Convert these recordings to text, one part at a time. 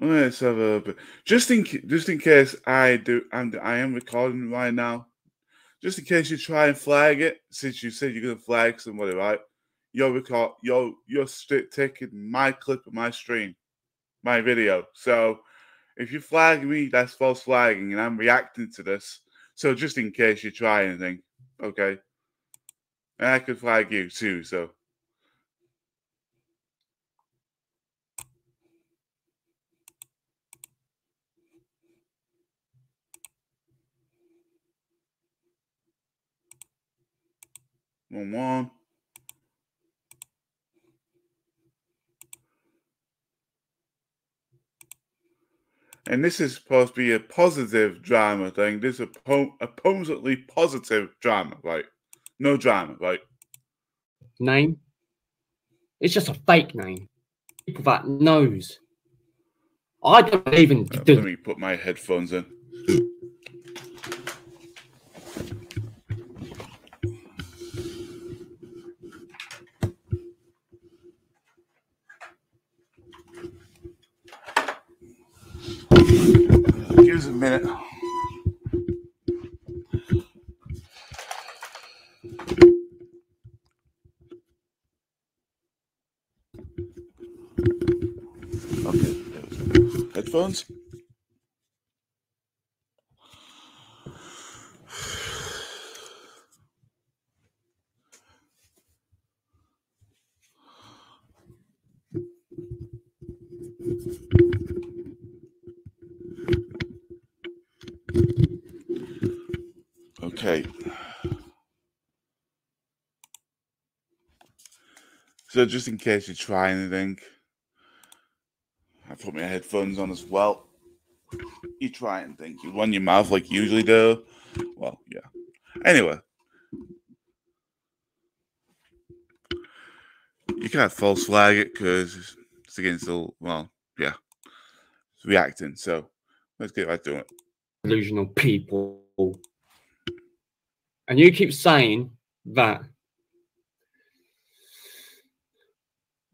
Let's have a. Just in just in case I do, and I am recording right now. Just in case you try and flag it, since you said you're gonna flag somebody, right? You're record, you're you're taking my clip of my stream, my video. So if you flag me, that's false flagging, and I'm reacting to this. So just in case you try anything, okay? And I could flag you too. So one one. And this is supposed to be a positive drama thing. This is a po- supposedly positive drama, right? No drama, right? Name. It's just a fake name. People that knows. I don't even. Let me put my headphones in. Minute. Okay, headphones. Okay. So just in case you try anything, I put my headphones on as well. You try and think. You run your mouth like you usually do. Well, yeah. Anyway. You can't false flag it because it's against the well, yeah. It's reacting. So let's get right to it. delusional people. And you keep saying that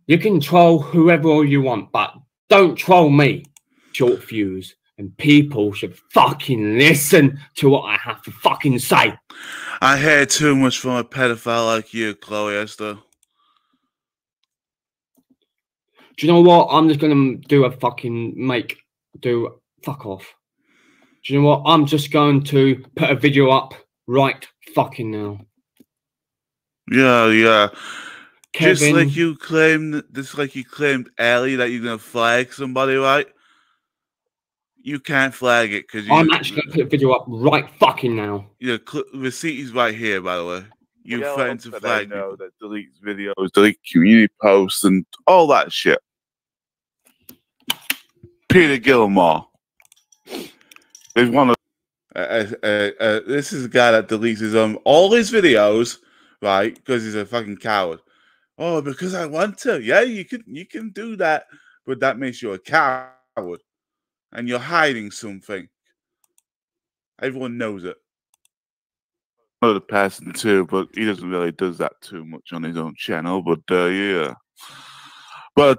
you can troll whoever you want, but don't troll me, short fuse. And people should fucking listen to what I have to fucking say. I hear too much from a pedophile like you, Chloe Esther. Do you know what? I'm just gonna do a fucking make do fuck off. Do you know what? I'm just going to put a video up right fucking now. Yeah, yeah. Just like you claimed, just like you claimed earlier that you're gonna flag somebody, right? You can't flag it because you. I'm actually gonna put a video up right fucking now. Yeah, cl- receipt is right here, by the way. You Miguel threatened to Alcantara flag know people. that deletes videos, delete community posts, and all that shit. Peter Gilmore is one of Uh, uh, uh, uh, this is a guy that deletes his um all his videos, right? Because he's a fucking coward. Oh, because I want to. Yeah, you can you can do that, but that makes you a coward, and you're hiding something. Everyone knows it. another person too, but he doesn't really does that too much on his own channel. But uh, yeah, but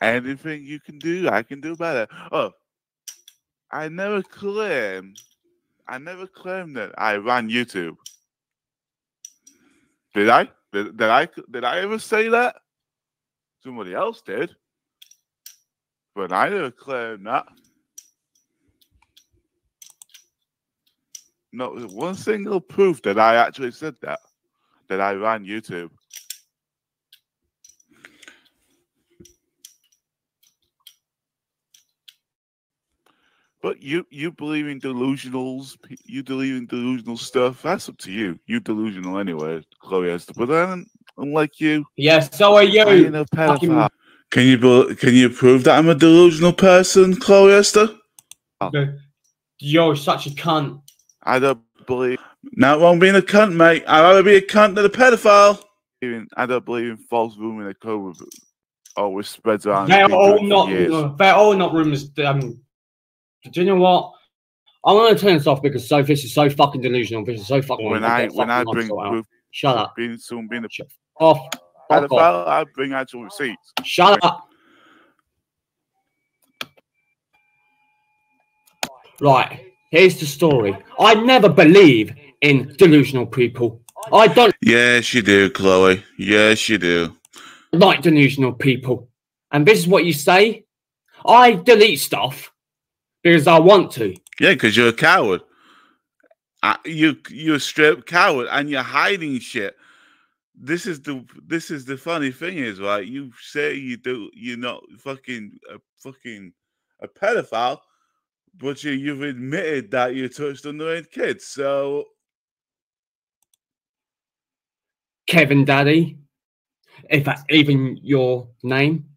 anything you can do, I can do better. Oh, I never claimed, I never claimed that I ran YouTube. Did I? Did, did I? Did I ever say that? Somebody else did, but I never claimed that. Not one single proof that I actually said that, that I ran YouTube. But you you believe in delusionals, you believe in delusional stuff. That's up to you. You delusional anyway, Chloe Esther. But then, unlike you, Yeah, so are I you. a fucking- Can you bel- can you prove that I'm a delusional person, Chloe Esther? You're such a cunt. I don't believe Not wrong being a cunt, mate. I'd rather be a cunt than a pedophile. in I don't believe in false rumor that COVID always spreads around. They're It's been all doing it for not. years. They're all not rumors. Um, do you know what? I'm gonna turn this off because so this is so fucking delusional. This is so fucking. When I when I bring Shut up. being soon being a Off. And Fuck off. I, I bring actual receipts. Shut up. Right, here's the story. I never believe in delusional people. I don't Yes, you do, Chloe. Yes, you do. like delusional people. And this is what you say? I delete stuff because I want to. Yeah, because you're a coward. You you're a straight coward, and you're hiding shit. This is the this is the funny thing is right. You say you do you're not fucking a fucking a pedophile, but you you've admitted that you touched underage kids. So Kevin Daddy, if that's even your name.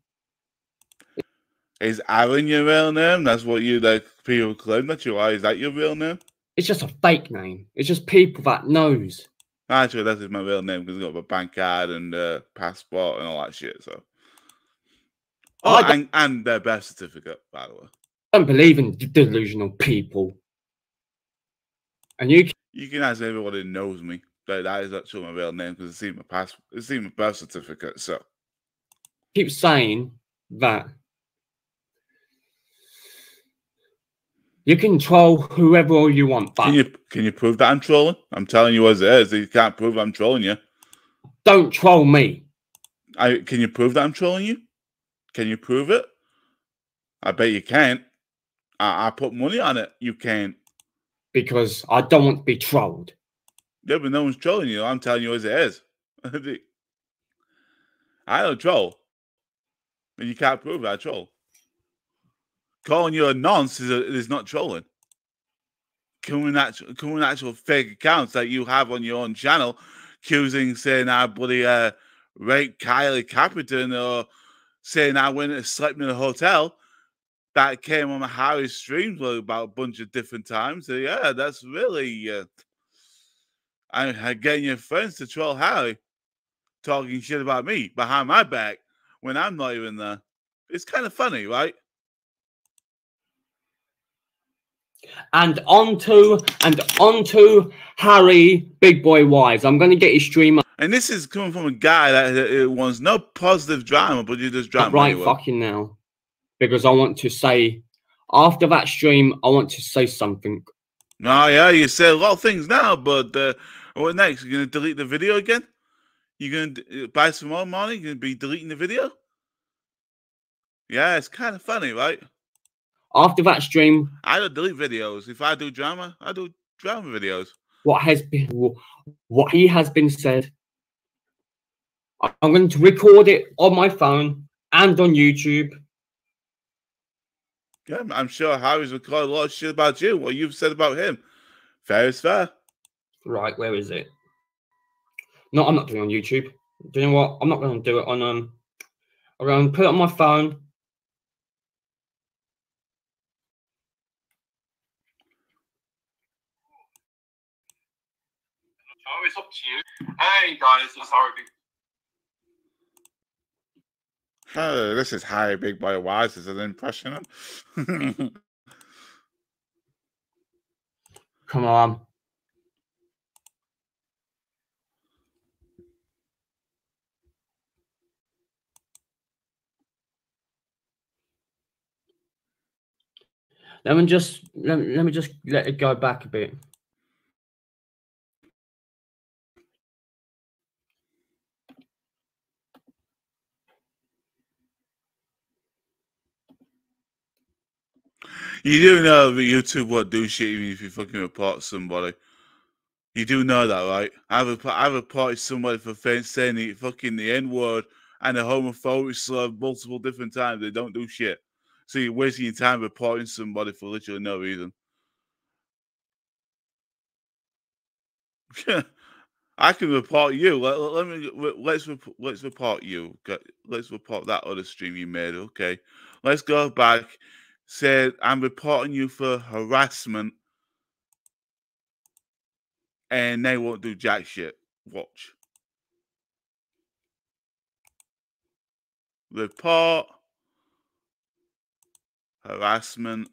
Is Aaron your real name? That's what you like. People claim that you are. Is that your real name? It's just a fake name. It's just people that knows. Actually, that is my real name because I've got my bank card and uh, passport and all that shit. So, oh, don't- and, and their birth certificate, by the way. I don't believe in delusional people. And you You can ask everyone who knows me that that is actually my real name because it's in my pass, it's in my birth certificate. So, keep saying that you can troll whoever you want, but can you can you prove that I'm trolling? I'm telling you as it is. You can't prove I'm trolling you. don't troll me. I can you prove that I'm trolling you? Can you prove it? I bet you can't. I, I put money on it. You can't. because I don't want to be trolled. Yeah, but no one's trolling you. I'm telling you as it is. I don't troll. And you can't prove I troll. Calling you a nonce is, a, is not trolling. Coming actual, coming actual fake accounts that you have on your own channel, accusing saying I bloody uh, raped Kylie Capitan or saying I went and slept in a hotel. That came on my Harry streams about a bunch of different times. So yeah, that's really uh, I'm getting your friends to troll Harry, talking shit about me behind my back when I'm not even there. It's kind of funny, right? And onto and onto Harry Big Boy Wise. I'm going to get his stream up And this is coming from a guy that, wants no positive drama, but you just drama right anyway. fucking now because I want to say after that stream I want to say something. Oh yeah, you say a lot of things now, but uh, what next? You're gonna delete the video again? You're gonna uh, buy some more money? You're gonna be deleting the video? Yeah, it's kind of funny, right? After that stream, I don't delete videos. If I do drama, I do drama videos. what has been what he has been said. I'm going to record it on my phone and on YouTube. Yeah, I'm sure Harry's recorded a lot of shit about you. What you've said about him. Fair is fair. Right, where is it? No, I'm not doing it on YouTube. Do you know what? I'm not going to do it on um. I'm going to put it on my phone. It's up to you. Hey guys, it's Harry Big Oh, this is Harry Big Boy Wise. Is an impression. Come on. Let me just let me, let me just let it go back a bit. You do know that YouTube won't do shit even if you fucking report somebody. You do know that, right? I've rep- I've reported somebody for saying the fucking the N word and a homophobic slur multiple different times. They don't do shit. So you're wasting your time reporting somebody for literally no reason. I can report you. Let, let me let's let's report you. Let's report that other stream you made. Okay, let's go back. Said I'm reporting you for harassment, and they won't do jack shit. Watch. Report harassment.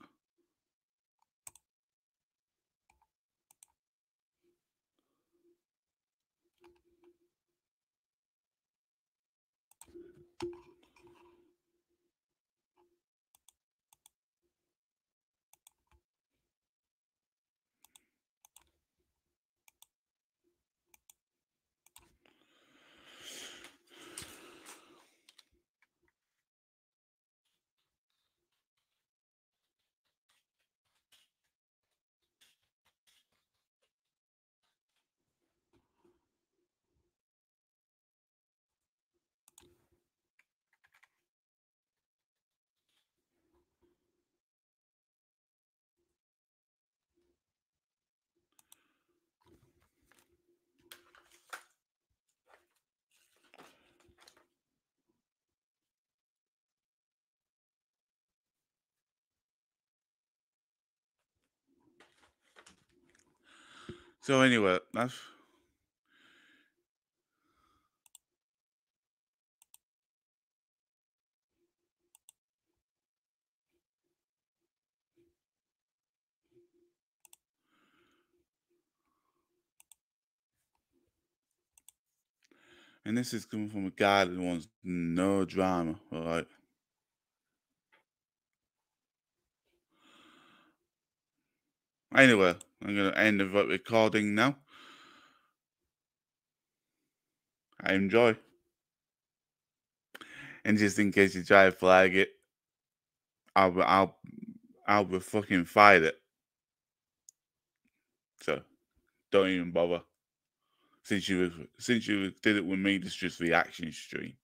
So anyway, that's and this is coming from a guy that wants no drama, all right? Anyway, I'm gonna end the recording now. I enjoy. And just in case you try to flag it, I'll I'll I'll be fucking fight it. So don't even bother. Since you since you did it with me, this just reaction stream.